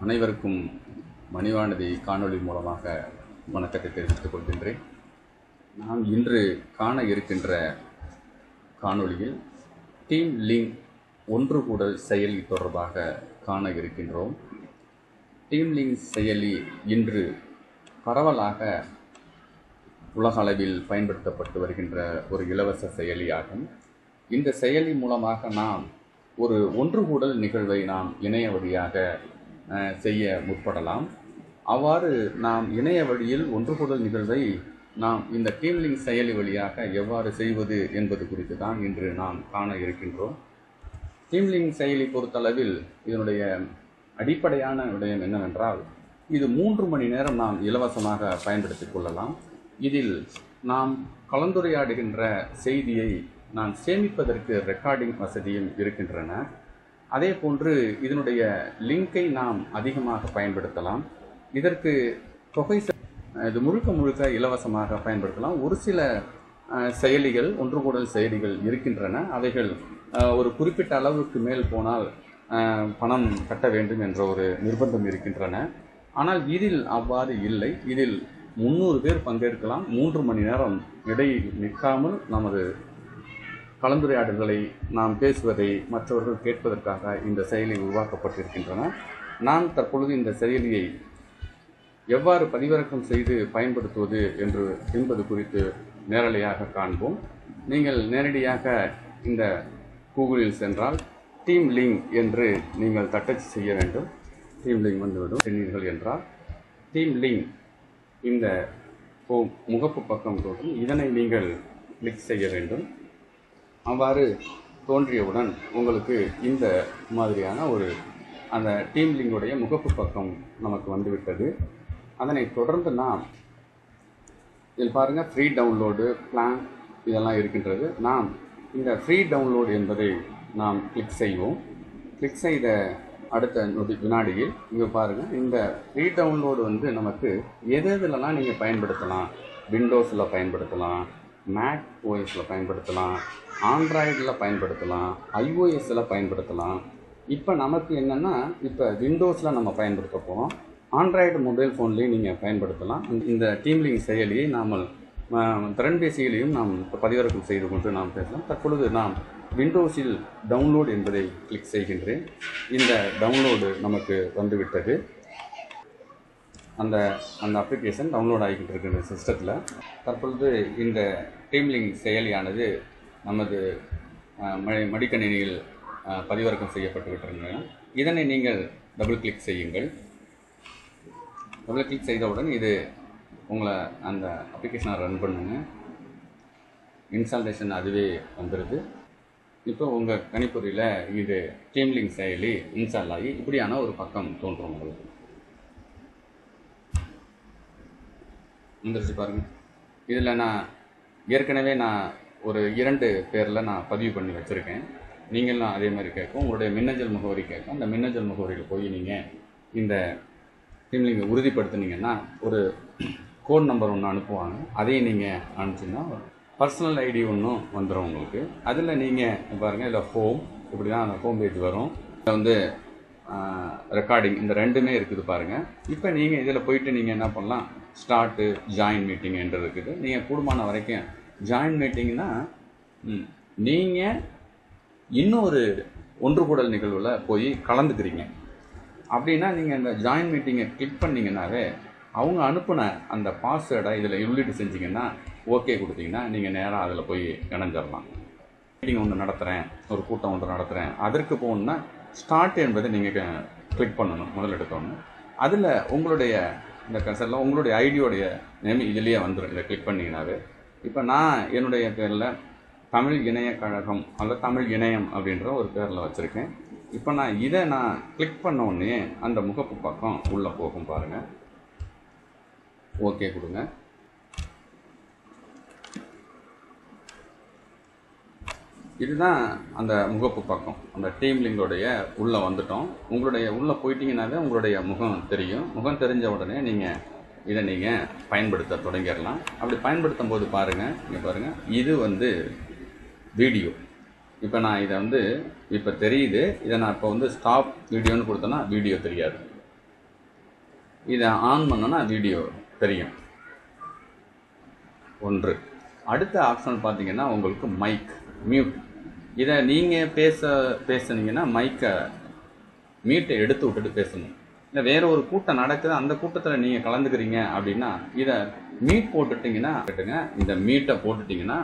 அனைவருக்கும் மணிவானதி காணொளி மூலமாக வணக்கத்தை தெரிவித்துக் கொள்கின்றேன். நாம் இன்று காண இருக்கின்ற காணொளியில் டீம் லிங்க் ஒன்று கூட செயலி தொடர்பாக காண இருக்கின்றோம். டீம் லிங்க் செயலி இன்று பரவலாக உலக அளவில் பயன்படுத்தப்பட்டு வருகின்ற ஒரு இலவச செயலியாகும். இந்த செயலி மூலமாக நாம் ஒரு ஒன்று கூடல் நிகழ்வை நாம் இணைய வழியாக செய்ய முற்படலாம். அவ்வாறு நாம் இணைய வழியில் ஒன்றுகூடல் நிகழ்வை நாம் இந்த டீம்லிங் செயலி வழியாக எவ்வாறு செய்வது என்பது குறித்து தான் இன்று நாம் காண இருக்கின்றோம். டீம்லிங் செயலி பொறுத்தளவில் இதனுடைய அடிப்படையான விடயம் என்னவென்றால் இது மூன்று மணி நேரம் நாம் இலவசமாக பயன்படுத்திக் கொள்ளலாம். இதில் நாம் கலந்துரையாடுகின்ற செய்தியை நான் சேமிப்பதற்கு ரெக்கார்டிங் வசதியும் இருக்கின்றன. அதே போன்று இதனுடைய லிங்கை நாம் அதிகமாக பயன்படுத்தலாம். இதற்கு தொகை இது முழுக்க முழுக்க இலவசமாக பயன்படுத்தலாம். ஒரு சில செயலிகள் ஒன்று கூடல் செயலிகள் இருக்கின்றன. அவைகள் ஒரு குறிப்பிட்ட அளவுக்கு மேல் போனால் பணம் கட்ட வேண்டும் என்ற ஒரு நிர்பந்தம் இருக்கின்றன. ஆனால் இதில் அவ்வாறு இல்லை. இதில் முந்நூறு பேர் பங்கேற்கலாம். மூன்று மணி நேரம் இடை நிற்காமல் நமது கலந்துரையாடல்களை நாம் பேசுவதை மற்றவர்கள் கேட்பதற்காக இந்த செயலி உருவாக்கப்பட்டிருக்கின்றன. நான் தற்பொழுது இந்த செயலியை எவ்வாறு பதிவிறக்கம் செய்து பயன்படுத்துவது என்று என்பது குறித்து நேரலையாக காண்போம். நீங்கள் நேரடியாக இந்த கூகுளில் சென்றால் டீம் லிங்க் என்று நீங்கள் தட்டச்சு செய்ய வேண்டும். டீம் லிங்க் வந்துவிடும். சென்றீர்கள் என்றால் டீம் லிங்க் இந்த முகப்பு பக்கம் தோன்றும். இதனை நீங்கள் கிளிக் செய்ய வேண்டும். அவ்வாறு தோன்றியவுடன் உங்களுக்கு இந்த மாதிரியான ஒரு அந்த டீம் லிங்குடைய முகப்பு பக்கம் நமக்கு வந்துவிட்டது. அதனை தொடர்ந்து நாம் இதில் பாருங்கள் ஃப்ரீ டவுன்லோடு பிளான் இதெல்லாம் இருக்கின்றது. நாம் இந்த ஃப்ரீ டவுன்லோடு என்பதை நாம் கிளிக் செய்வோம். கிளிக் செய்த அடுத்த நொடி வினாடியில் இங்கே பாருங்கள் இந்த ஃப்ரீ டவுன்லோடு வந்து நமக்கு எது எதுலலாம் நீங்கள் பயன்படுத்தலாம்? விண்டோஸில் பயன்படுத்தலாம் மேக் ஓஎஸில் பயன்படுத்தலாம் ஆண்ட்ராய்டில் பயன்படுத்தலாம் ஐஓஎஸில் பயன்படுத்தலாம். இப்போ நமக்கு என்னென்னா இப்போ விண்டோஸில் நம்ம பயன்படுத்த போகிறோம் ஆண்ட்ராய்டு மொபைல் ஃபோன்லேயும் நீங்கள் பயன்படுத்தலாம். இந்த டீம்லிங் செயலியை நாம் திறன்பேசியிலையும் நாம் பதிவிறக்கம் செய்து கொண்டு நாம் பேசலாம். தற்பொழுது நாம் விண்டோஸில் டவுன்லோடு என்பதை கிளிக் செய்கின்றேன். இந்த டவுன்லோடு நமக்கு வந்துவிட்டது. அந்த அந்த அப்ளிகேஷன் டவுன்லோட் ஆகிக்கிட்டு இருக்கு இந்த சிஸ்டத்தில் தற்பொழுது இந்த டீம்லிங் செயலியானது நமது மடி- மடிக்கணினியில் பதிவிறக்கம் செய்யப்பட்டு விட்டிருந்தன இதனை நீங்கள் டபுள் கிளிக் செய்யுங்கள். டபுள் கிளிக் செய்தவுடன் இது உங்களை அந்த அப்ளிகேஷனை ரன் பண்ணுங்க. இன்ஸ்டாலேஷன் அதுவே வந்துடுது இப்போ உங்கள் கணிப்பொறியில் இது டீம்லிங் செயலி இன்ஸ்டால் ஆகி இப்படியான ஒரு பக்கம் தோன்றும் உங்களுக்கு. வந்துருச்சு பாருங்கள் இதில் நான் ஏற்கனவே நான் ஒரு இரண்டு பேரில் நான் பதிவு பண்ணி வச்சுருக்கேன். நீங்களும் அதே மாதிரி கேட்கும் உங்களுடைய மின்னஞ்சல் முகவரி கேட்கும் அந்த மின்னஞ்சல் முகவரியில் போய் நீங்கள் இந்த டீம் நீங்கள் உறுதிப்படுத்துனீங்கன்னா ஒரு கோட் நம்பர் ஒன்று அனுப்புவாங்க. அதையும் நீங்கள் அனுப்பிச்சிங்கன்னா பர்சனல் ஐடி ஒன்றும் வந்துடும் உங்களுக்கு. அதில் நீங்கள் பாருங்கள் இல்லை ஹோம் இப்படி தான் அந்த ஹோம் பேஜ் வரும். இதில் வந்து ரெக்கார்டிங் இந்த ரெண்டுமே இருக்குது பாருங்கள் இப்போ நீங்கள் இதில் போயிட்டு நீங்கள் என்ன பண்ணலாம்? ஸ்டார்ட்டு ஜாயின் மீட்டிங் என்று இருக்குது நீங்கள் கூடுமான வரைக்கும் ஜாயின் மீட்டிங்னா நீங்கள் இன்னொரு ஒன்று கூடல் நிகழ்வில் போய் கலந்துக்கிறீங்க. அப்படின்னா நீங்கள் இந்த ஜாயின் மீட்டிங்கை கிளிக் பண்ணீங்கன்னாவே அவங்க அனுப்பின அந்த பாஸ்வேர்டை இதில் உள்ளிட்டு செஞ்சீங்கன்னா ஓகே கொடுத்தீங்கன்னா நீங்கள் நேராக அதில் போய் இணைஞ்சிடலாம் மீட்டிங் ஒன்று நடத்துகிறேன் ஒரு கூட்டம் ஒன்று நடத்துகிறேன் அதற்கு போகணுன்னா ஸ்டார்ட் என்பதை நீங்கள் கிளிக் பண்ணணும் முதல் எடுத்தோன்னு அதில் உங்களுடைய இந்த கன்சர்ட்லாம் உங்களுடைய ஐடியோடைய நேம் இதுலேயே வந்துடும் இதை கிளிக் பண்ணிங்கனாவே இப்போ நான் என்னுடைய பேரில் தமிழ் இணைய கழகம் அல்லது தமிழ் இணையம் அப்படின்ற ஒரு பேரில் வச்சுருக்கேன். இப்போ நான் இதை நான் கிளிக் பண்ண உடனே அந்த முகப்பு பக்கம் உள்ளே போகும் பாருங்கள் ஓகே கொடுங்க. இதுதான் அந்த முகப்பு பக்கம். அந்த டீம் லிங்கோடைய உள்ளே வந்துட்டோம். உங்களுடைய உள்ளே போயிட்டீங்கன்னாவே உங்களுடைய முகம் தெரியும். முகம் தெரிஞ்ச உடனே நீங்கள் இதை நீங்கள் பயன்படுத்த தொடங்கிடலாம். அப்படி பயன்படுத்தும் போது பாருங்கள் நீங்கள் பாருங்கள் இது வந்து வீடியோ இப்போ நான் இதை வந்து இப்போ தெரியுது. இதை நான் இப்போ வந்து ஸ்டாப் வீடியோன்னு கொடுத்தேன்னா வீடியோ தெரியாது. இதை ஆன் பண்ணோன்னா வீடியோ தெரியும். ஒன்று. அடுத்த ஆப்ஷன் பார்த்தீங்கன்னா உங்களுக்கு மைக் மியூட் இதை நீங்கள் பேச பேசுனீங்கன்னா மைக்கை மீட்டை எடுத்து விட்டுட்டு பேசணும். இல்லை வேறு ஒரு கூட்டம் நடக்குது அந்த கூட்டத்தில் நீங்கள் கலந்துக்கிறீங்க அப்படின்னா இதை மீட் போட்டுட்டிங்கன்னா கேட்டுங்க இந்த மீட்டை போட்டுட்டிங்கன்னா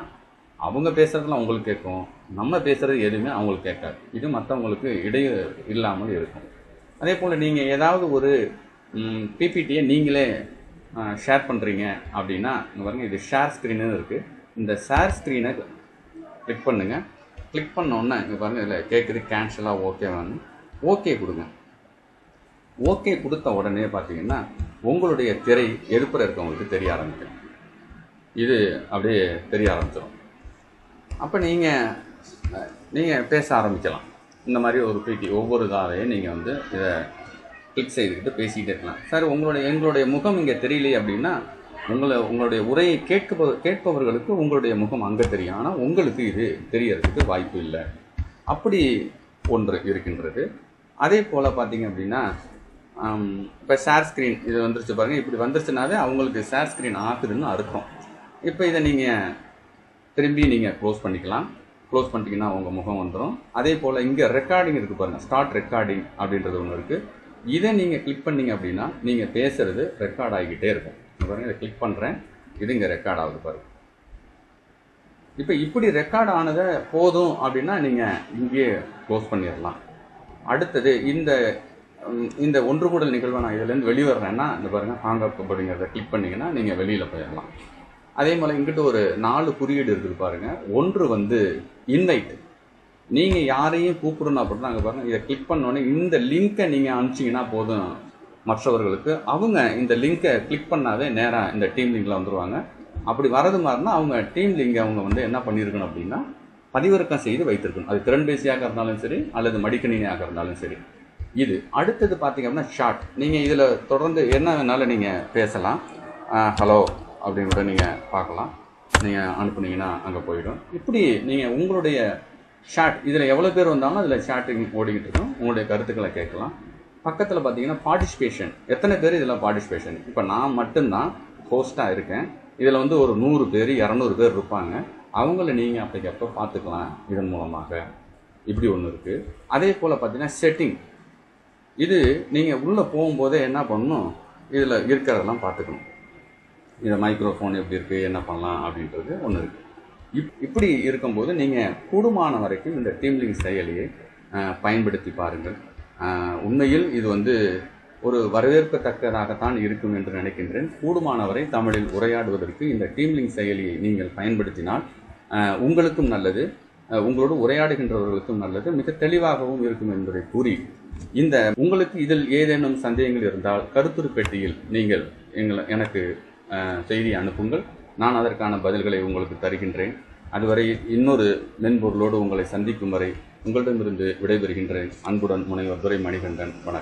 அவங்க பேசுகிறதுலாம் உங்களுக்கு கேட்கும். நம்ம பேசுகிறது எதுவுமே அவங்களுக்கு கேட்காது. இது மற்றவங்களுக்கு இடையூ இல்லாமல் இருக்கும். அதே போல் நீங்கள் ஏதாவது ஒரு பிபிடியை நீங்களே ஷேர் பண்ணுறீங்க அப்படின்னா இங்கே பாருங்கள் இது ஷேர் ஸ்க்ரீனு இருக்குது இந்த ஷேர் ஸ்க்ரீனை கிளிக் பண்ணுங்கள் கிளிக் பண்ண உடனே இங்கே பாருங்கள் இதில் கேட்குது கேன்சலாக ஓகேவான்னு ஓகே கொடுங்க. ஓகே கொடுத்த உடனே பார்த்தீங்கன்னா உங்களுடைய திரை எதிர்ப்புற இருக்கவங்களுக்கு தெரிய ஆரம்பிக்கும். இது அப்படியே தெரிய ஆரம்பிச்சிடும் அப்போ நீங்கள் நீங்கள் பேச ஆரம்பிக்கலாம். இந்த மாதிரி ஒரு பிடி ஒவ்வொரு இதாவையும் நீங்கள் வந்து இதை கிளிக் செய்துக்கிட்டு பேசிக்கிட்டே இருக்கலாம். சார் உங்களுடைய எங்களுடைய முகம் இங்கே தெரியலையே அப்படின்னா உங்களை உங்களுடைய உரையை கேட்க கேட்பவர்களுக்கு உங்களுடைய முகம் அங்கே தெரியும். ஆனால் உங்களுக்கு இது தெரியறதுக்கு வாய்ப்பு இல்லை. அப்படி ஒன்று இருக்கின்றது. அதே போல் பார்த்தீங்க அப்படின்னா இப்போ ஷேர் ஸ்க்ரீன் இது வந்துருச்சு பாருங்கள் இப்படி வந்துருச்சுனாவே அவங்களுக்கு ஷேர் ஸ்க்ரீன் ஆகுதுன்னு அர்த்தம். இப்போ இதை நீங்கள் திரும்பி நீங்கள் க்ளோஸ் பண்ணிக்கலாம். க்ளோஸ் பண்ணிட்டீங்கன்னா உங்கள் முகம் வந்துடும் அதே போல் இங்கே ரெக்கார்டிங் இருக்குது பாருங்கள் ஸ்டார்ட் ரெக்கார்டிங் அப்படின்றது ஒன்று இருக்குது இதை நீங்கள் கிளிக் பண்ணீங்க அப்படின்னா நீங்கள் பேசுகிறது ரெக்கார்ட் ஆகிக்கிட்டே இருக்கும். பாருங்கள் இதை கிளிக் பண்ணுறேன் இது இங்கே ரெக்கார்ட் ஆகுது பாருங்க. இப்போ இப்படி ரெக்கார்ட் ஆனதை போதும் அப்படின்னா நீங்கள் இங்கேயே க்ளோஸ் பண்ணிடலாம். அடுத்தது இந்த இந்த ஒன்று கூடல் நிகழ்வை நான் இதுலேருந்து வெளிவரேன்னா இந்த பாருங்கள் ஹாங் அப் அப்படிங்கிறத கிளிக் பண்ணீங்கன்னா நீங்கள் வெளியில் போயிடலாம். அதே போல் இங்கிட்ட ஒரு நாலு குறியீடு இருக்குது பாருங்க. ஒன்று வந்து இன்வைட் நீங்கள் யாரையும் கூப்பிடணும் அப்படின்னா அங்கே பாருங்க இதை கிளிக் பண்ணோடனே இந்த லிங்கை நீங்கள் அனுப்பிச்சிங்கன்னா போதும். மற்றவர்களுக்கு அவங்க இந்த லிங்கை கிளிக் பண்ணாவே நேராக இந்த டீம் லிங்கில் வந்துடுவாங்க அப்படி வரது மாதிரினா அவங்க டீம் லிங்கை அவங்க வந்து என்ன பண்ணியிருக்கணும் அப்படின்னா பதிவிறக்கம் செய்து வைத்திருக்கணும். அது திறன்பேசியாக இருந்தாலும் சரி அல்லது மடிக்கணினியாக இருந்தாலும் சரி. இது அடுத்தது பார்த்தீங்க அப்படின்னா ஷார்ட் நீங்கள் இதில் தொடர்ந்து என்ன வேணாலும் நீங்கள் பேசலாம். ஹலோ அப்படின்னு கூட நீங்கள் பார்க்கலாம். நீங்கள் அனுப்புனீங்கன்னா அங்கே போயிடும். இப்படி நீங்கள் உங்களுடைய ஷாட் இதில் எவ்வளோ பேர் வந்தாலும் அதில் ஷாட்டிங் ஓடிக்கிட்டு இருக்கும். உங்களுடைய கருத்துக்களை கேட்கலாம். பக்கத்தில் பார்த்தீங்கன்னா பார்ட்டிசிபேஷன் எத்தனை பேர் இதில் பார்ட்டிசிபேஷன் இப்போ நான் மட்டும்தான் ஹோஸ்ட்டாக இருக்கேன். இதில் வந்து ஒரு நூறு பேர் இரநூறு பேர் இருப்பாங்க. அவங்கள நீங்கள் அப்போக்கப்போ பார்த்துக்கலாம் இதன் மூலமாக. இப்படி ஒன்று இருக்குது அதே போல் பார்த்தீங்கன்னா செட்டிங் இது நீங்கள் உள்ளே போகும்போதே என்ன பண்ணணும்? இதில் இருக்கிறதெல்லாம் பார்த்துக்கணும். இந்த மைக்ரோஃபோன் எப்படி இருக்குது என்ன பண்ணலாம் அப்படின்றது ஒன்று இருக்குது இப் இப்படி இருக்கும்போது நீங்கள் கூடுமான வரைக்கும் இந்த டீம்லிங் செயலியை பயன்படுத்தி பாருங்கள். உண்மையில் இது வந்து ஒரு வரவேற்கத்தக்கதாகத்தான் இருக்கும் என்று நினைக்கின்றேன். கூடுமானவரை தமிழில் உரையாடுவதற்கு இந்த டீம்லிங் செயலியை நீங்கள் பயன்படுத்தினால் உங்களுக்கும் நல்லது உங்களோடு உரையாடுகின்றவர்களுக்கும் நல்லது மிக தெளிவாகவும் இருக்கும் என்பதை கூறி இந்த உங்களுக்கு இதில் ஏதேனும் சந்தேகங்கள் இருந்தால் கருத்துரு பெட்டியில் நீங்கள் எங்களை எனக்கு செய்தி அனுப்புங்கள். நான் அதற்கான பதில்களை உங்களுக்கு தருகின்றேன். அதுவரை இன்னொரு மென்பொருளோடு உங்களை சந்திக்கும் வரை உங்களிடமிருந்து விடைபெறுகின்றேன். அன்புடன் முனைவர் துரை மணிகண்டன் வணக்கம்.